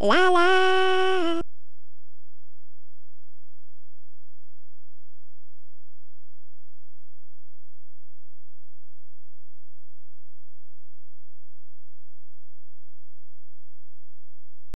La la.